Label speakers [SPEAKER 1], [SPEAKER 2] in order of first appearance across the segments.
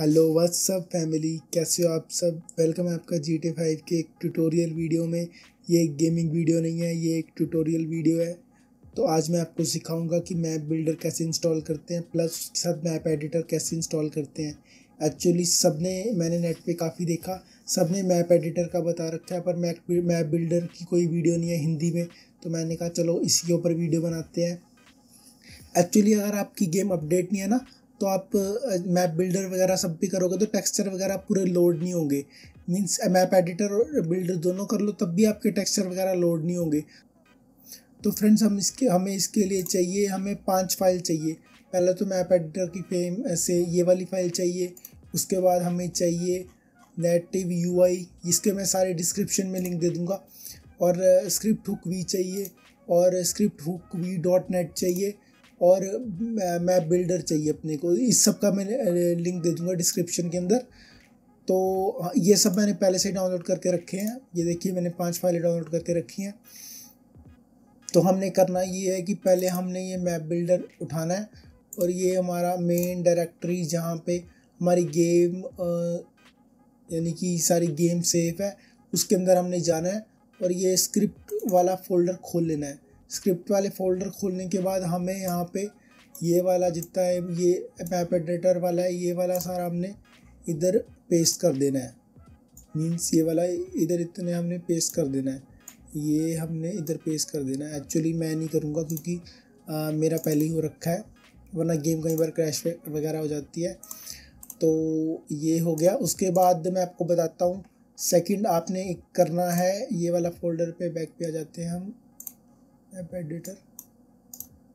[SPEAKER 1] Hello what's up family कैसे हो आप सब? वेलकम है आपका जी टी फाइव के एक ट्यूटोरियल वीडियो में। ये एक गेमिंग वीडियो नहीं है, ये एक ट्यूटोरियल वीडियो है। तो आज मैं आपको सिखाऊँगा कि मैप बिल्डर कैसे इंस्टॉल करते हैं प्लस उसके साथ मैप एडिटर कैसे इंस्टॉल करते हैं। एक्चुअली सबने मैंने नेट पे काफ़ी देखा सबने मैप एडिटर का बता रखा है, पर मैप मैप बिल्डर की कोई वीडियो नहीं है हिंदी में। तो मैंने कहा, चलो इसी के ऊपर वीडियो बनाते हैं। एक्चुअली अगर आपकी गेम अपडेट नहीं है ना तो आप मैप बिल्डर वगैरह सब भी करोगे तो टेक्सचर वगैरह पूरे लोड नहीं होंगे। मीन्स मैप एडिटर और बिल्डर दोनों कर लो, तब भी आपके टेक्सचर वगैरह लोड नहीं होंगे। तो फ्रेंड्स हम इसके, हमें इसके लिए चाहिए, हमें पाँच फ़ाइल चाहिए। पहले तो मैप एडिटर की फेम से ये वाली फ़ाइल चाहिए, उसके बाद हमें चाहिए नेटिव यू इसके मैं सारे डिस्क्रिप्शन में लिंक दे दूँगा। और स्क्रिप्ट हुक भी चाहिए, और script hook V dot net चाहिए। और मैप बिल्डर चाहिए अपने को। इस सब का मैं लिंक दे दूँगा डिस्क्रिप्शन के अंदर। तो ये सब मैंने पहले से डाउनलोड करके रखे हैं। ये देखिए, मैंने पाँच फाइलें डाउनलोड करके रखी हैं। तो हमने करना ये है कि पहले हमने ये मैप बिल्डर उठाना है और ये हमारा मेन डायरेक्टरी जहाँ पे हमारी गेम यानी कि सारी गेम सेफ़ है, उसके अंदर हमने जाना है और ये स्क्रिप्ट वाला फोल्डर खोल लेना है। स्क्रिप्ट वाले फोल्डर खोलने के बाद हमें यहाँ पे ये वाला जितना है ये मैप एडिटर वाला है ये वाला सारा हमने इधर पेस्ट कर देना है। मीन्स ये वाला इधर इतने हमने पेस्ट कर देना है। ये हमने इधर पेस्ट कर देना है। एक्चुअली मैं नहीं करूँगा क्योंकि आ, मेरा पहले ही हो रखा है वरना गेम कई बार क्रैश वगैरह हो जाती है। तो ये हो गया। उसके बाद मैं आपको बताता हूँ सेकंड आपने करना है ये वाला फोल्डर पे बैक पे आ जाते हैं हम। App editor.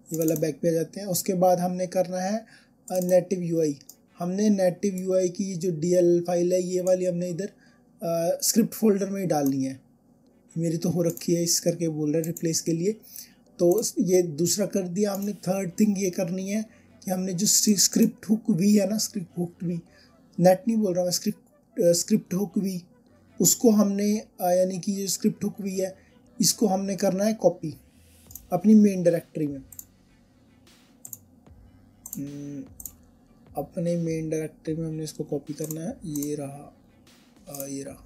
[SPEAKER 1] ये वाला बैक पे आ जाते हैं। उसके बाद हमने करना है नेटिव यूआई हमने नेटिव यूआई की जो डीएल फ़ाइल है, ये वाली हमने इधर स्क्रिप्ट फोल्डर में ही डालनी है। मेरी तो हो रखी है, इस करके बोल रहे हैं रिप्लेस के लिए। तो ये दूसरा कर दिया हमने। थर्ड थिंग ये करनी है कि हमने जो स्क्रिप्ट हुक वी है ना स्क्रिप्ट हुक वी नेट नहीं बोल रहा मैं स्क्रिप्ट स्क्रिप्ट हुक वी उसको हमने यानी कि जो स्क्रिप्ट हुक वी है, इसको हमने करना है कॉपी अपनी मेन डायरेक्टरी में। हम्म, अपने मेन डायरेक्टरी में हमने इसको कॉपी करना है। ये रहा आ, ये रहा।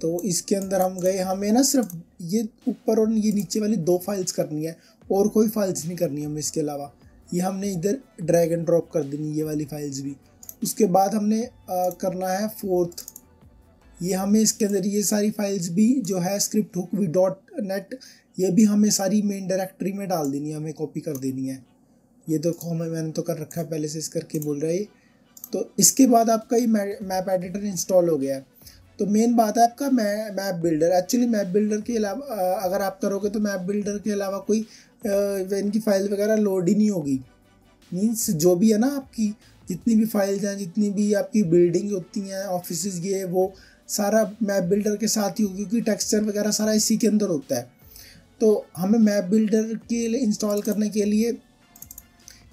[SPEAKER 1] तो इसके अंदर हम गए हमें ना सिर्फ़ ये ऊपर और ये नीचे वाली दो फाइल्स करनी है और कोई फाइल्स नहीं करनी हमें इसके अलावा। ये हमने इधर ड्रैग एंड ड्रॉप कर देनी ये वाली फाइल्स भी। उसके बाद हमने आ, करना है फोर्थ ये हमें इसके अंदर ये सारी फाइल्स भी जो है script hook V dot net ये भी हमें सारी मेन डायरेक्टरी में डाल देनी है, हमें कॉपी कर देनी है। ये देखो, हमें, मैंने तो कर रखा है, पहले से इस करके बोल रहा है तो इसके बाद आपका ये मैप एडिटर इंस्टॉल हो गया है। तो मेन बात है आपका map builder actually map builder के अलावा अगर आप करोगे तो मैप बिल्डर के अलावा कोई इनकी फ़ाइल वगैरह लोड ही नहीं होगी। मीन्स जो भी है ना आपकी, जितनी भी फाइल्स हैं, जितनी भी आपकी बिल्डिंग होती हैं ऑफ़िस ये, वो सारा मैप बिल्डर के साथ ही होगी, क्योंकि टेक्सचर वगैरह सारा इसी के अंदर होता है। तो हमें मैप बिल्डर के लिए इंस्टॉल करने के लिए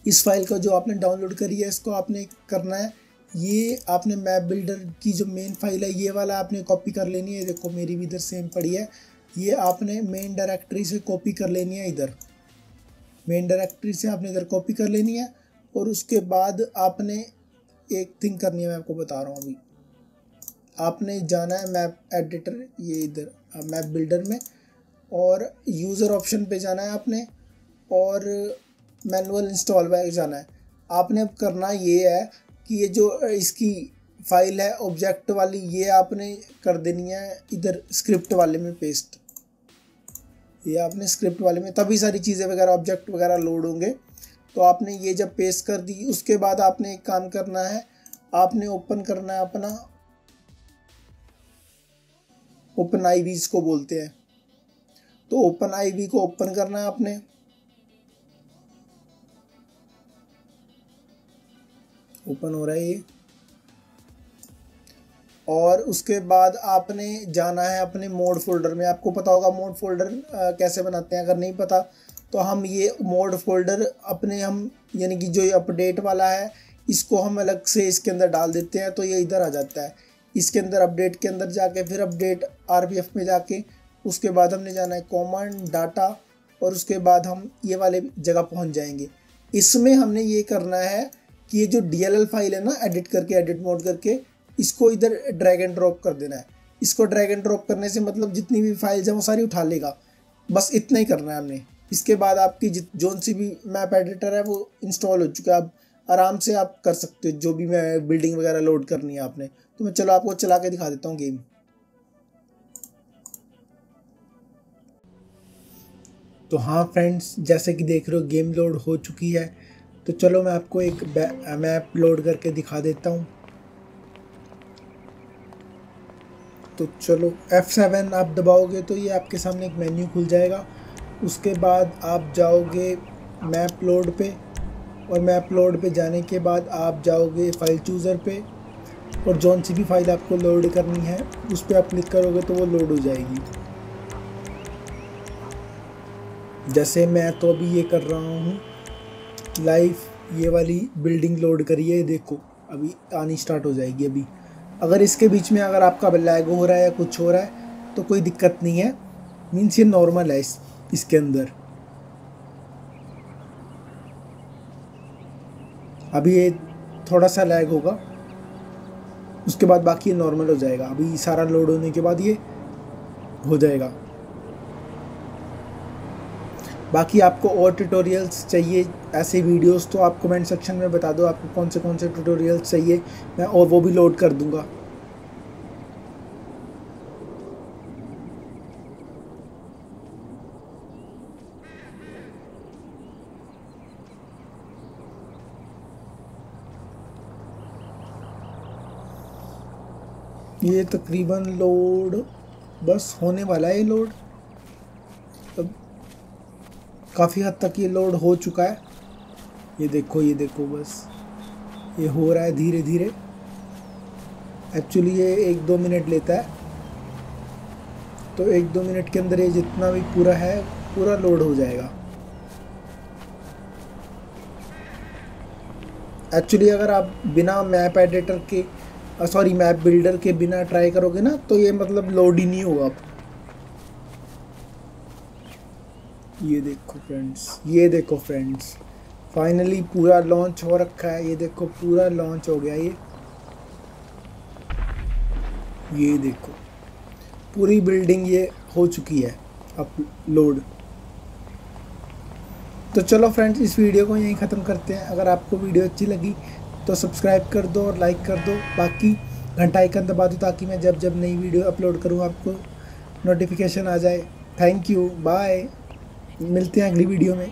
[SPEAKER 1] इस फ़ाइल को जो आपने डाउनलोड करी है, इसको आपने करना है। ये आपने मैप बिल्डर की जो मेन फ़ाइल है, ये वाला आपने कॉपी कर लेनी है। देखो, मेरी भी इधर सेम पड़ी है। ये आपने मेन डायरेक्टरी से कॉपी कर लेनी है इधर। मेन डायरेक्टरी से आपने इधर कॉपी कर लेनी है और उसके बाद आपने एक थिंग करनी है, मैं आपको बता रहा हूँ अभी। आपने जाना है मैप एडिटर ये इधर मैप बिल्डर में, और यूज़र ऑप्शन पे जाना है आपने, और मैनुअल इंस्टॉल बैग जाना है। आपने अब करना ये है कि ये जो इसकी फ़ाइल है ऑब्जेक्ट वाली, ये आपने कर देनी है इधर स्क्रिप्ट वाले में पेस्ट ये आपने स्क्रिप्ट वाले में, तभी सारी चीज़ें वगैरह ऑब्जेक्ट वगैरह लोड होंगे। तो आपने ये जब पेस्ट कर दी, उसके बाद आपने एक काम करना है, आपने ओपन करना है अपना ओपन आई को बोलते हैं। तो ओपन आईवी को ओपन करना है आपने। ओपन हो रहा है ये। और उसके बाद आपने जाना है अपने मोड फोल्डर में। आपको पता होगा मोड फोल्डर कैसे बनाते हैं, अगर नहीं पता तो हम ये मोड फोल्डर अपने हम, यानी कि जो ये अपडेट वाला है, इसको हम अलग से इसके अंदर डाल देते हैं तो ये इधर आ जाता है। इसके अंदर अपडेट के अंदर जाके, फिर अपडेट आर में जाके, उसके बाद हमने जाना है कॉमन डाटा, और उसके बाद हम ये वाले जगह पहुँच जाएँगे। इसमें हमने ये करना है कि ये जो डीएलएल फ़ाइल है ना एडिट करके एडिट मोड करके, इसको इधर ड्रैग एंड ड्रॉप कर देना है। इसको ड्रैग एंड ड्रॉप करने से मतलब जितनी भी फाइल्स हैं वो सारी उठा लेगा। बस इतना ही करना है हमने। इसके बाद आपकी जित जोन सी भी मैप एडिटर है वो इंस्टॉल हो चुका है। अब आराम से आप कर सकते हो, जो भी मैं बिल्डिंग वगैरह लोड करनी है आपने। तो मैं चलो आपको चला के दिखा देता हूँ गेम तो हाँ फ्रेंड्स जैसे कि देख रहे हो गेम लोड हो चुकी है। तो चलो मैं आपको एक मैप लोड करके दिखा देता हूँ। तो चलो F7 आप दबाओगे तो ये आपके सामने एक मेन्यू खुल जाएगा। उसके बाद आप जाओगे मैप लोड पे। और मैप लोड पे जाने के बाद आप जाओगे फ़ाइल चूज़र पे और जौन सी भी फ़ाइल आपको लोड करनी है, उस पर आप क्लिक करोगे तो वो लोड हो जाएगी। जैसे मैं तो अभी ये कर रहा हूँ लाइव ये वाली बिल्डिंग लोड करिए, देखो, अभी आनी स्टार्ट हो जाएगी अभी। अगर इसके बीच में अगर आपका लैग हो रहा है या कुछ हो रहा है तो कोई दिक्कत नहीं है। मीन्स ये नॉर्मल है इस, इसके अंदर। अभी ये थोड़ा सा लैग होगा। उसके बाद बाकी नॉर्मल हो जाएगा। अभी सारा लोड होने के बाद ये हो जाएगा। बाकी आपको और ट्यूटोरियल्स चाहिए, ऐसे वीडियोस तो आप कमेंट सेक्शन में बता दो, आपको कौन से कौन से ट्यूटोरियल्स चाहिए, मैं और वो भी लोड कर दूँगा। ये तकरीबन लोड, बस होने वाला है लोड। अब काफ़ी हद तक ये लोड हो चुका है। ये देखो ये देखो, बस। ये हो रहा है धीरे धीरे एक्चुअली ये एक दो मिनट लेता है। तो एक दो मिनट के अंदर ये जितना भी पूरा है, पूरा लोड हो जाएगा। एक्चुअली अगर आप बिना मैप एडिटर के सॉरी मैप बिल्डर के बिना ट्राई करोगे ना तो ये मतलब लोड ही नहीं होगा आप ये देखो फ्रेंड्स ये देखो फ्रेंड्स फाइनली पूरा लॉन्च हो रखा है, ये देखो पूरा लॉन्च हो गया ये। ये देखो, पूरी बिल्डिंग ये हो चुकी है अपलोड तो चलो फ्रेंड्स इस वीडियो को यहीं ख़त्म करते हैं। अगर आपको वीडियो अच्छी लगी तो सब्सक्राइब कर दो और लाइक कर दो। बाकी घंटा आइकन दबा दो ताकि मैं जब जब नई वीडियो अपलोड करूँ, आपको नोटिफिकेशन आ जाए। थैंक यू बाय मिलते हैं अगली वीडियो में।